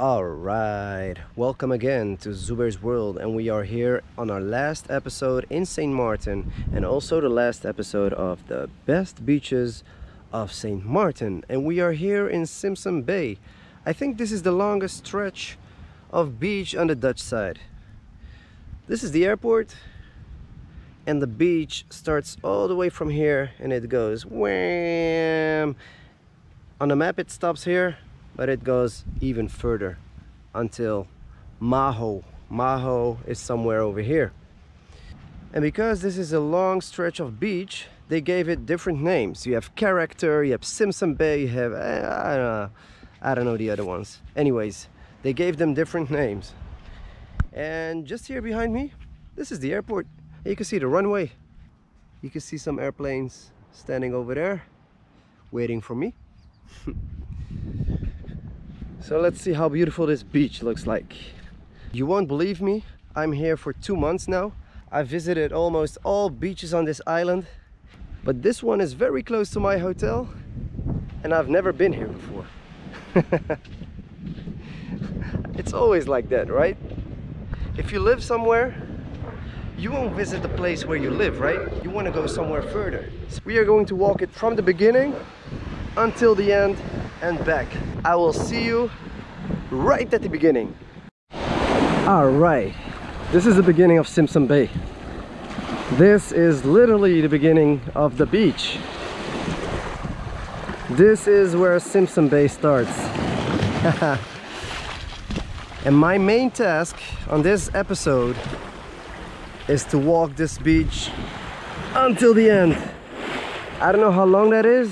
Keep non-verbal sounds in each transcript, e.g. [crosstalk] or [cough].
All right, welcome again to Zoubeir's World, and we are here on our last episode in St. Martin and also the last episode of the best beaches of St. Martin. And we are here in Simpson Bay. I think this is the longest stretch of beach on the Dutch side. This is the airport, and the beach starts all the way from here and it goes wham. On the map, it stops here but it goes even further until Maho. Maho is somewhere over here. And because this is a long stretch of beach, they gave it different names. You have Character, you have Simpson Bay, you have, eh, I don't know, I don't know the other ones. Anyways, they gave them different names. And just here behind me, this is the airport. You can see the runway. You can see some airplanes standing over there, waiting for me. [laughs] So let's see how beautiful this beach looks like. You won't believe me, I'm here for two months now. I visited almost all beaches on this island, but this one is very close to my hotel and I've never been here before. [laughs] it's always like that, right? If you live somewhere, you won't visit the place where you live, right? You want to go somewhere further. We are going to walk it from the beginning until the end and back. I will see you right at the beginning. All right, this is the beginning of Simpson Bay. This is literally the beginning of the beach. This is where Simpson Bay starts. [laughs] and my main task on this episode is to walk this beach until the end. I don't know how long that is,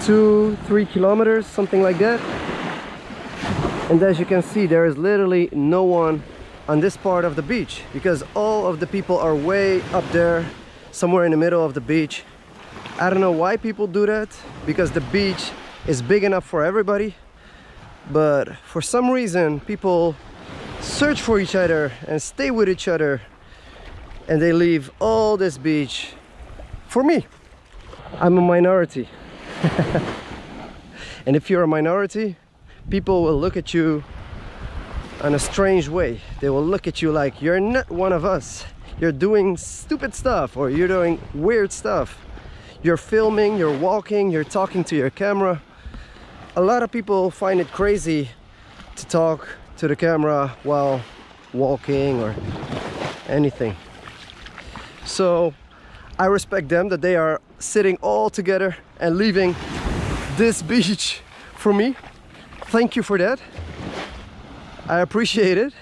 two, three kilometers, something like that. And as you can see, there is literally no one on this part of the beach because all of the people are way up there, somewhere in the middle of the beach. I don't know why people do that, because the beach is big enough for everybody. But for some reason, people search for each other and stay with each other and they leave all this beach for me. I'm a minority. [laughs] and if you're a minority, people will look at you in a strange way. They will look at you like you're not one of us. You're doing stupid stuff or you're doing weird stuff. You're filming, you're walking, you're talking to your camera. A lot of people find it crazy to talk to the camera while walking or anything. So I respect them that they are sitting all together and leaving this beach for me. Thank you for that. I appreciate it.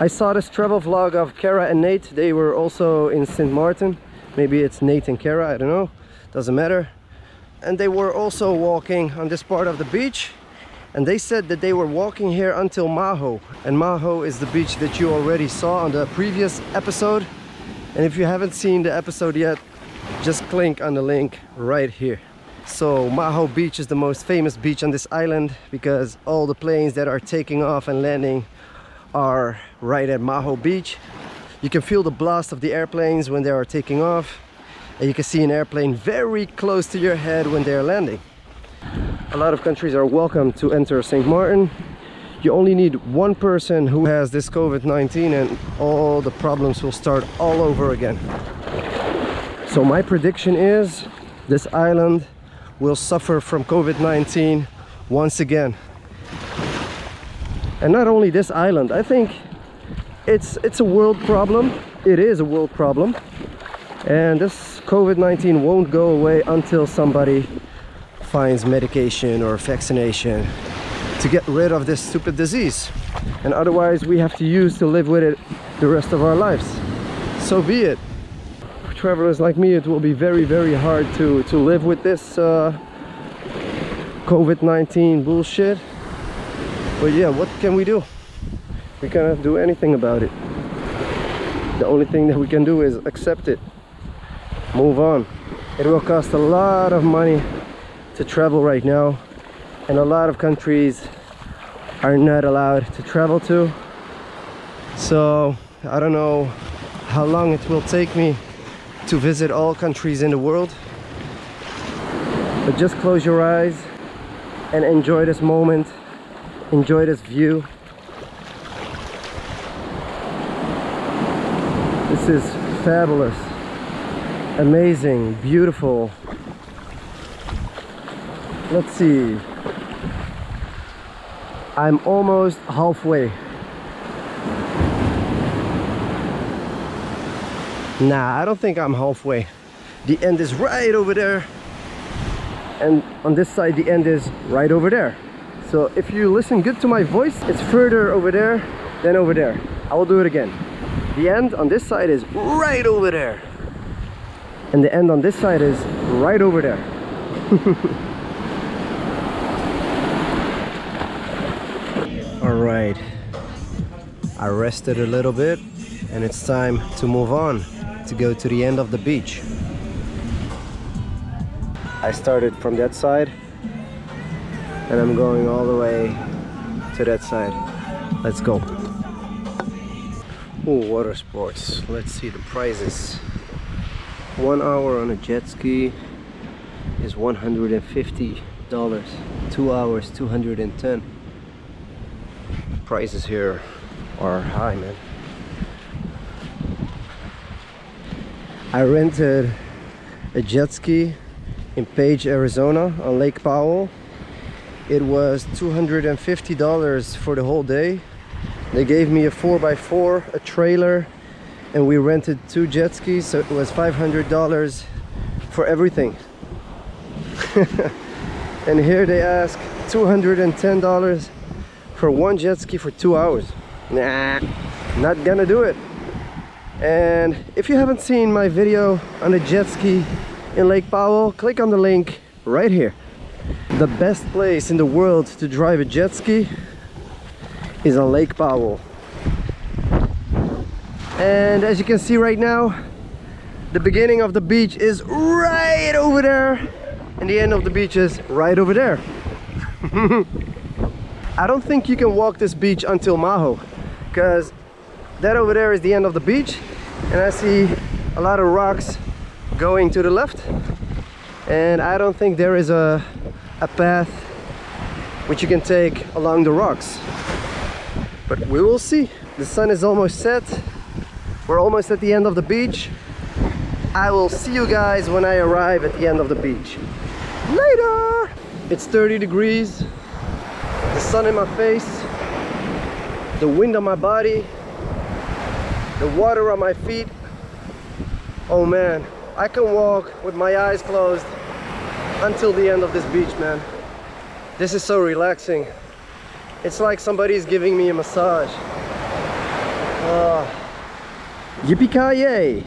I saw this travel vlog of Kara and Nate. They were also in St. Martin. Maybe it's Nate and Kara, I don't know. Doesn't matter. And they were also walking on this part of the beach. And they said that they were walking here until Maho. And Maho is the beach that you already saw on the previous episode. And if you haven't seen the episode yet, just click on the link right here. So Maho Beach is the most famous beach on this island because all the planes that are taking off and landing are right at Maho Beach. You can feel the blast of the airplanes when they are taking off and you can see an airplane very close to your head when they are landing. A lot of countries are welcome to enter St. Martin. You only need one person who has this COVID-19 and all the problems will start all over again. So my prediction is this island will suffer from COVID-19 once again. And not only this island, I think it's it's a world problem. It is a world problem. And this COVID-19 won't go away until somebody finds medication or vaccination to get rid of this stupid disease. And otherwise we have to use to live with it the rest of our lives. So be it. For travelers like me it will be very very hard to to live with this uh, COVID-19 bullshit. But yeah what can we do? We cannot do anything about it. The only thing that we can do is accept it. Move on. It will cost a lot of money to travel right now and a lot of countries are not allowed to travel to so I don't know how long it will take me to visit all countries in the world but just close your eyes and enjoy this moment enjoy this view. This is fabulous, amazing, beautiful. Let's see. I'm almost halfway. Nah, I don't think I'm halfway. The end is right over there. And on this side, the end is right over there. So if you listen good to my voice, it's further over there than over there. I will do it again. The end on this side is right over there. And the end on this side is right over there. [laughs] All right. I rested a little bit and it's time to move on to go to the end of the beach. I started from that side and I'm going all the way to that side. Let's go. Oh, water sports. Let's see the prices. One hour on a jet ski is $150. Two hours, 210. Prices here are high, man. I rented a jet ski in Page, Arizona on Lake Powell. It was $250 for the whole day. They gave me a 4x4, a trailer, and we rented two jet skis, so it was $500 for everything. [laughs] and here they ask $210 for one jet ski for two hours. Nah, not gonna do it. And if you haven't seen my video on a jet ski in Lake Powell click on the link right here. The best place in the world to drive a jet ski is on Lake Powell. And as you can see right now the beginning of the beach is right over there and the end of the beach is right over there [laughs] I don't think you can walk this beach until Maho because that over there is the end of the beach and I see a lot of rocks going to the left and I don't think there is a, a path which you can take along the rocks. But we will see. The sun is almost set. We're almost at the end of the beach. I will see you guys when I arrive at the end of the beach. Later! It's 30 degrees the sun in my face the wind on my body the water on my feet. Oh man I can walk with my eyes closed until the end of this beach man. This is so relaxing. It's like somebody's giving me a massage. Ah. Oh. yippee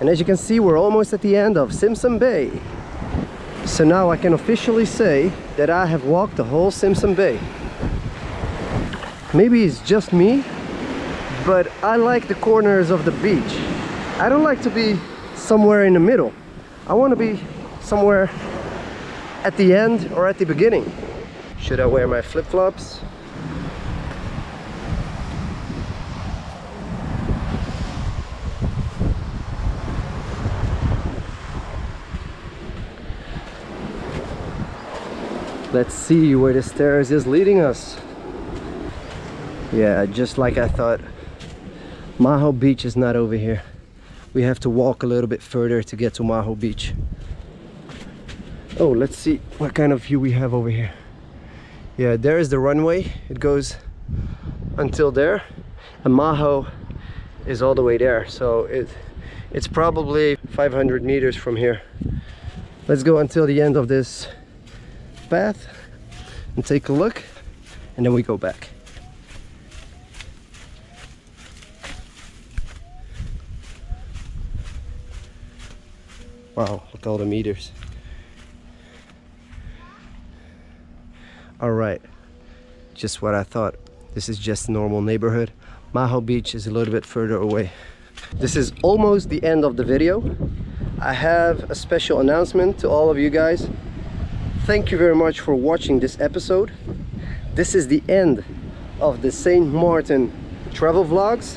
and as you can see we're almost at the end of Simpson Bay so now I can officially say that I have walked the whole Simpson Bay maybe it's just me but I like the corners of the beach. I don't like to be somewhere in the middle. I want to be somewhere at the end or at the beginning. Should I wear my flip-flops? Let's see where the stairs is leading us. Yeah, just like I thought. Maho Beach is not over here. We have to walk a little bit further to get to Maho Beach. Oh, let's see what kind of view we have over here. Yeah, there is the runway. It goes until there. And Maho is all the way there. So it, it's probably 500 meters from here. Let's go until the end of this path and take a look and then we go back. Wow, look at all the meters. All right, just what I thought. This is just normal neighborhood. Maho Beach is a little bit further away. This is almost the end of the video. I have a special announcement to all of you guys. Thank you very much for watching this episode. This is the end of the St. Martin travel vlogs.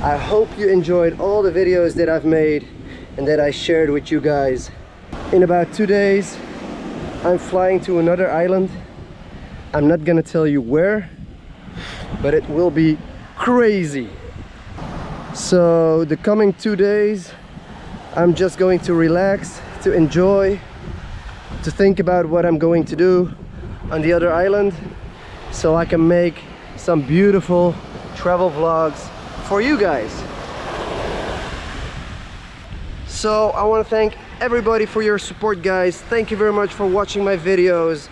I hope you enjoyed all the videos that I've made and that I shared with you guys. In about two days, I'm flying to another island. I'm not gonna tell you where, but it will be crazy. So the coming two days, I'm just going to relax, to enjoy, to think about what I'm going to do on the other island so I can make some beautiful travel vlogs for you guys. So I want to thank everybody for your support guys. Thank you very much for watching my videos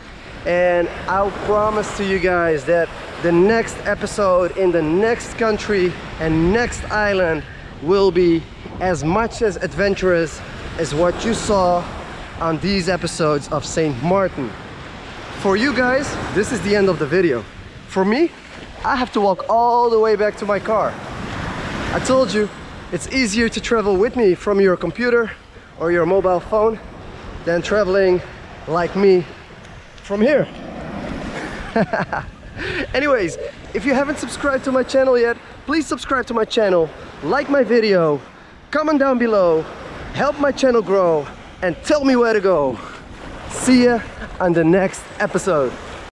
and I'll promise to you guys that the next episode in the next country and next island will be as much as adventurous as what you saw on these episodes of St. Martin. For you guys, this is the end of the video. For me, I have to walk all the way back to my car. I told you, it's easier to travel with me from your computer or your mobile phone than traveling like me from here. [laughs] Anyways, if you haven't subscribed to my channel yet, please subscribe to my channel, like my video, comment down below, help my channel grow, and tell me where to go. See ya on the next episode.